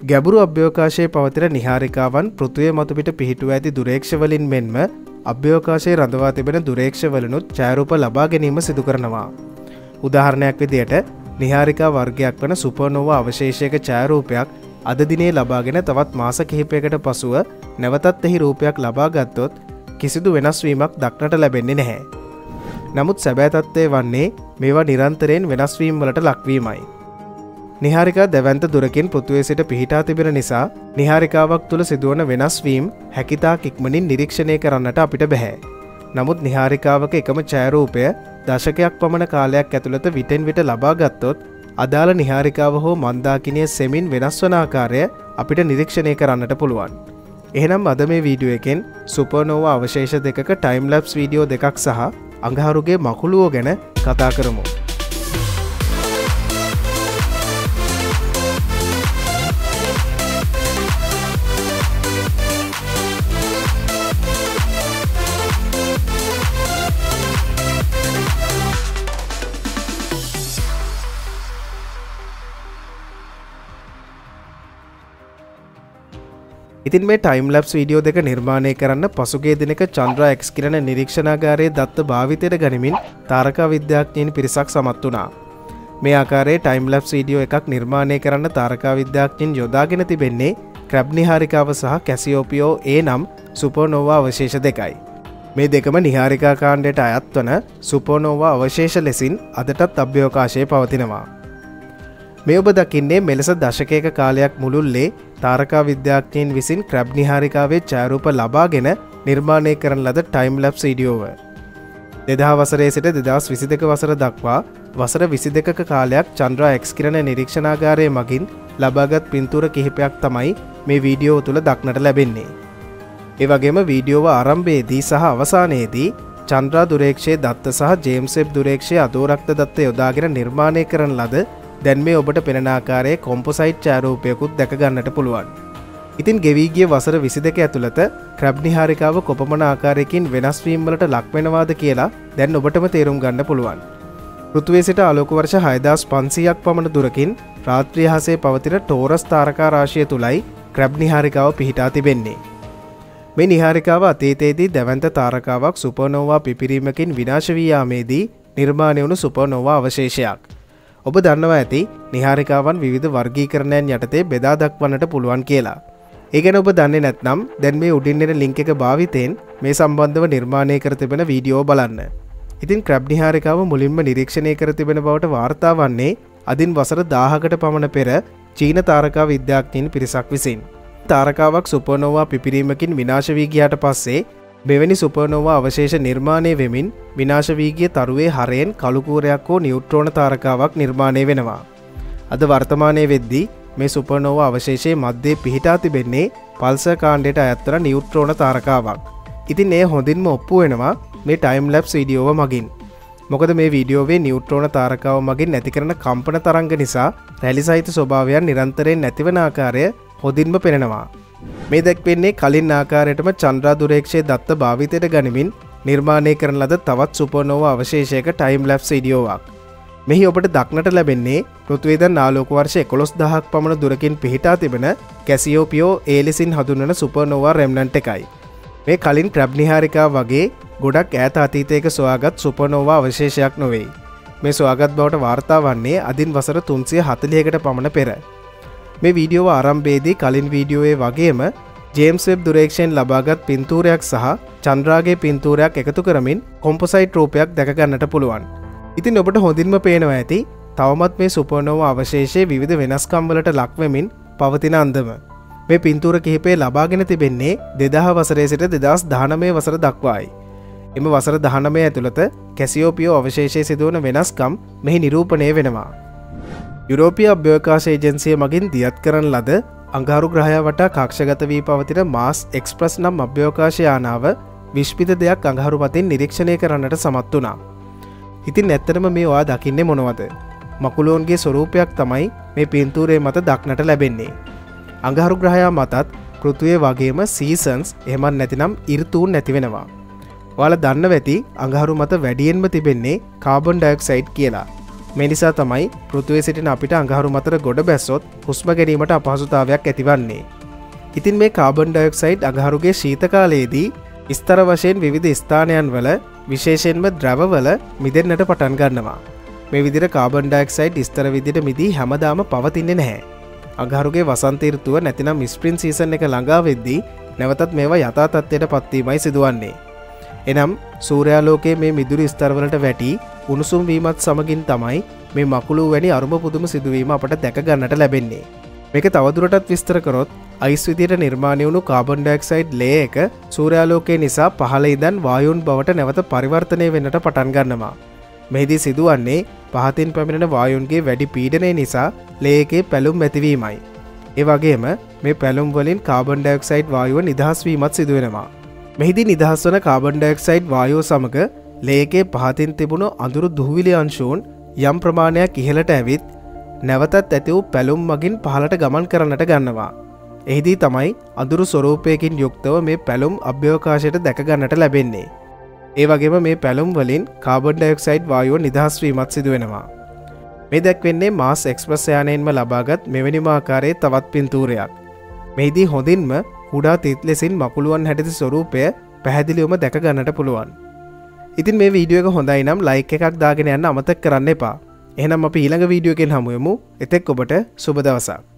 ගැබුරු අභ්‍යෝකාශයේ පවතින නිහාරිකාවන් පෘතුවය මතුපිට පිහිටුව ඇති දුරේක්ෂවලින් මෙන්ම අභ්‍යෝකාශයේ රඳවා තිබෙන දුරේක්ෂවලනුත් චෑරූප ලබා ගැනීම සිදු කරනවා. උදාහරණයක් විදියට නිහාරිකා වර්ගයක් වන සුපනෝව අවශේෂයක චෑරූපයක් අද දිනේ ලබාගෙන තවත් මාස කිහිපයකට පසුව නැවතත් එහි රූපයක් ලබා ගත්තොත් කිසිදු වෙනස්වීමක් දක්නට ලැබෙන්නේ නැහැ. නමුත් සැබෑතත්වය වන්නේ මේවා නිරන්තරයෙන් වෙනස්වීම් වලට ලක්වීමයි. නිහාරිකා දැවන්ත දුරකින් පෘතුවේ සිට පිහිටා තිබෙන නිසා නිහාරිකාවක් තුළ සිදුවන වෙනස්වීම් හැකිතා කික්මනින් නිරීක්ෂණය කරන්නට අපිට බැහැ. නමුත් නිහාරිකාවක එකම චෑරූපය දශකයක් පමණ කාලයක් ඇතුළත විටෙන් විට ලබා ගත්තොත් අදාළ නිහාරිකාව හෝ මන්දාකිනය සෙමින් වෙනස් වනාකාරය අපිට නිරීක්ෂණය කරන්නට පුළුවන්. එහෙනම් අද මේ වීඩියෝ එකෙන් සුපනෝව අවශේෂ දෙක ටයිම් ලබ්ස් වීඩියෝ දෙකක් සහ අඟහරුගේ මකුළුවෝ ගැන කතා කරමු. ඉතින් මේ ටයිම් ලබ්ස් වීඩියෝ දෙක නිර්මාණය කරන්න පසුගේ දිනක චන්ද්‍රා එක්ස් කිරණ නිරීක්ෂණාගාරයේ දත්ත භාවිතයට ගනිමින් තාරකා විද්‍යාඥයෙන් පිරිසක් සමත් වුණා. මේ ආකාරයේ ටයිම් ලබ්ස් වීඩියෝ එකක් නිර්මාණය කරන්න තාරකා විද්‍යාඥයෙන් යොදාගෙන තිබෙන්නේ ක්‍රබ් නිහාරිකාව සහ කැසියෝපියෝ ඒ නම් සුපෝනෝවා අවශේෂ දෙකයි. මේ දෙකම නිහාරිකා කාණ්ඩයට අයත් වන සුපෝනෝවා අවශේෂ ලෙසින් අදටත් අභ්‍යෝකාශය පවතිනවා. මේ ඔබ දකින්නේ මෙලෙස දශකයක කාලයක් මුළුල්ලේ තාරකා විද්‍යාඥයෙන් විසින් ක්‍රබ් නිහාරිකාවේ චෑරූප ලබාගෙන නිර්මාණය කරන ලද ටයිම් ලබ් ඉඩියෝව. දෙදා වසරේ සිට දෙදස් විසි දෙක වසර දක්වා වසර විසි දෙක කාලයක් චන්ද්‍රා එක්ස් කිරණ නිරීක්ෂණාගාරය මගින් ලබාගත් පින්තුර කිහිපයක් තමයි මේ වීඩියෝ තුළ දක්නට ලැබෙන්නේ. ඒවගේම වීඩියෝව ආරම්භයේදී සහ අවසානයේදී චන්ද්‍රා දුරේක්ෂය දත්ත සහ ජේම්සෙබ් දුරේක්ෂය අදෝරක්ත දත්ත යොදාගෙන නිර්මාණය කරන ලද දැන් මේ ඔබට පෙනෙනාකාරයේ කොම්පොසයිට් චාරූපයකුත් දැකගන්නට පුළුවන්. ඉතින් ගෙවීගිය වසර විසි දෙක ඇතුළත ක්‍රබ්නිහාරිකාව කොපමන ආකාරයකින් වෙනස්වීම්වලට ලක්වෙනවාද කියලා දැන් ඔබටම තේරුම් ගන්න පුළුවන්. පෘතුවේ සිට අලෝකවර්ෂ හයදස් පන්සියක් පමණ දුරකින් රාත්‍රියහසේ පවතින ටෝරස් තාරකා රාශය තුළයි ක්‍රබ් නිහාරිකාව පිහිටා තිබෙන්නේ. මේ නිහාරිකාව අතීතයේදී දැවන්ත තාරකාවක් සුපනෝවා පිපිරීමකින් විනාශවීයාමේදී නිර්මාණය වුණු සුපනෝවා අවශේෂයක්. ඔබ දන්නවා ඇති නිහාරිකාවන් විවිධ වර්ගීකරණයන් යටතේ බෙදා දක්වන්නට පුළුවන් කියලා. ඒගැන ඔබ දන්නේ නැත්නම් දැන් මේ උඩින්නෙන ලිංක එක භාවිතයෙන් මේ සම්බන්ධව නිර්මාණය කර තිබෙන වීඩියෝ බලන්න. ඉතින් ක්‍රබ් නිහාරිකාව මුලින්ම නිරීක්ෂණය කර තිබෙන බවට වාර්තා වන්නේ අදින් වසර දාහකට පමණ පෙර චීන තාරකා විද්‍යාඥීන් පිරිසක් විසින්. තාරකාවක් සුපනෝවා පිපිරීමකින් විනාශ වී ගියාට පස්සේ මෙවැනි සුපනෝවා අවශේෂ නිර්මාණය වෙමින් විනාශවීගිය තරුවේ හරයෙන් කළුකූරයක් හෝ නිියුට්‍රෝණ තාරකාවක් නිර්මාණය වෙනවා. අද වර්තමානය වෙද්දී මේ සුපනෝවා අවශේෂයේ මධ්‍යය පිහිටා තිබෙන්නේ පල්ස කාණ්ඩයට අයත්තර නිියුට්‍රෝණ තාරකාවක්. ඉතින් ඒ හොඳින්ම ඔප්පු වෙනවා මේ ටයිම් ලැබ් වීඩියෝව මගින්. මොකද මේ වීඩියෝවේ නිියුට්‍රෝණ තාරකාව මගින් නැතිකරන කම්පන තරංග නිසා රැලි සහිත ස්වභාවයන් නිරන්තරයෙන් නැතිවන ආකාරය හොදින්ම පෙනෙනවා. මේ දැක්වෙන්නේ කලින් ආකාරයටම චන්ද්‍රාදුරේක්ෂය දත්ත භාවිතයට ගනිමින් නිර්මාණය කරන ලද තවත් සුපනෝව අවශේෂයක ටයිම් ලැබ්ස් ඉඩියෝවක්. මෙහි ඔබට දක්නට ලැබෙන්නේ පෘත්වේද නාලෝක වර්ෂ එකොළොස් දහක් පමණ දුරකින් පිහිටා තිබෙන කැසියෝපියෝ ඒලෙසින් හඳුන්නන සුපනෝවා රෙම්නන්ට එකයි. මේ කලින් ක්‍රබ් නිහාරිකා වගේ ගොඩක් ඈත අතීතයක සොයාගත් සුපනෝවා අවශේෂයක් නොවෙයි. මේ සොයාගත් බවට වාර්තා වන්නේ අදින් වසර තුන්සිය හතලියකට පමණ පෙර. මේ වීඩියෝ ආරම්භේදී කලින් වීඩියෝයේ වගේම ජේම්ස්වෙබ් දුරේක්ෂයෙන් ලබාගත් පින්තූරයක් සහ චන්ද්‍රාගේ පින්තූරයක් එකතු කරමින් කොම්පොසයිට් රූපයක් දැකගන්නට පුළුවන්. ඉතින් ඔබට හොඳින්ම පේනවා ඇති තවමත් මේ සුපනෝව අවශේෂය විවිධ වෙනස්කම්වලට ලක්වමින් පවතින අන්දම. මේ පින්තූර කිහිපේ ලබාගෙන තිබෙන්නේ දෙදහ වසරේ සිට දෙදස් දානමය වසර දක්වායි. එම වසර දහනමය ඇතුළත කැසියෝපියෝ අවශේෂය සිදුවන වෙනස්කම් මෙහි නිරූපණය වෙනවා. යුරෝපිය අභ්‍යෝකාශ ඒජන්සිය මගින් දියත් කරන ලද අංගාරු ග්‍රහය වට කක්ෂගත වී පවතින මාස් එක්ස්ප්‍රස් නම් අභ්‍යෝකාශයානාව විශ්පිත දෙයක් අඟහරු මතින් නිරීක්ෂණය කරන්නට සමත් වනා. ඉතින් ඇත්තරම මේ වා දකින්නේ මොනවද. මකුලෝන්ගේ ස්වරූපයක් තමයි මේ පින්තූරේ මත දක්නට ලැබෙන්නේ. අඟහරු ග්‍රහයා මතත් පෘතුවය වගේම සීසන්ස් එහමත් නැතිනම් ඉර්තූන් නැතිවෙනවා. වාල දන්න වැති අඟහරු මත වැඩියෙන්ම තිබෙන්නේ කාබන් ඩයක්සයිට් කියලා මෙනිසා තමයි පෘතුවේ සිටින අපිට අඟහරු මතර ගොඩ බැස්සොත් හුස්ම ගැනීමට අපහසුතාවයක් ඇතිවන්නේ. ඉතින් මේ කාබන් ඩයොක්සයිඩ් අගහරුගේ ශීතකාලයේදී ස්තර වශයෙන් විවිධ ස්ථානයන් වල විශේෂෙන්ම ද්‍රවවල මිදෙන්න්නට පටන් ගන්නවා. මේ විදිර කාබන්ඩක්සයිඩ් ස්තර විදිට මිදී හැමදාම පවතින්නේ නැහැ. අගහරුගේ වසන්තීර්තුව නැතිනම් ස්ප්‍රින් සීසන් එක ළඟා වෙද්දී නැවතත් මේවා යථතත්වයට පත්වීමයි සිදුවන්නේ. එනම් සූරයාලෝකයේ මේ මිදුරු ස්තරවලට වැටි උණුසුම් වීමත් සමගින් තමයි මේ මකුළු වැනි අරුම පුදුම සිදුවීම අපට දැකගන්නට ලැබෙන්නේ. මේක තවදුරටත් විස්තර කරොත් අයිස් විදියට නිර්මාණය වුණු කාබන්ඩක්සයිඩ් ලේ එක සූරයාලෝකය නිසා පහළ ඉදන් වායුන් බවට නැවත පරිවර්තනය වෙන්නට පටන් ගන්නවා. මෙහිදී සිදුවන්නේ පහතින් පැමිණෙන වායුන්ගේ වැඩි පීඩනය නිසා ලේකේ පැළුම් ඇතිවීමයි. ඒ වගේම මේ පැළුම් වලින් කාබන්ඩක්සයිඩ් වායුව නිදහස්වීමත් සිදුවෙනවා. මෙහිදි නිදහස් වන කාබන්ඩක්සයිඩ් වායෝ සමඟ ලේකේ පහතින් තිබුණු අඳුරු දුහවිලි අංශූන් යම් ප්‍රමාණයක් ඉහලට ඇවිත් නැවතත් ඇති වූ පැළුම් මගින් පහලට ගමන් කරන්නට ගන්නවා. එහිදී තමයි අඳුරු ස්වරූපයකින් යුක්තව මේ පැළුම් අභ්‍යවකාශයට දැකගන්නට ලැබෙන්නේ. ඒ වගේම මේ පැළුම් වලින් කාබන්ඩයක්සයිඩ් වායුව නිදහස්වීමත් සිදුවෙනවා. මේ දැක්වෙන්නේ මාස් එක්ස්ප්‍රස්යානයෙන්ම ලබාගත් මෙවැනිමාකාරයේ තවත් පින්තූරයක්. මෙහිදී හොඳින්ම කුඩා තිත් ලෙසින් මකුළුවන් හැටති ස්වරූපය පැහැදිලිවම දැක ගන්නට පුළුවන්. ඉතින් මේ වීඩියෝ එක හොඳයි නම් ලයික් එකක් දාගෙන යන්න අමතක් කරන්න එපා. එහනම් අප ඊළඟ වීඩියෝකෙන් හමුවමු එතෙක් ඔබට සුබදවසක්.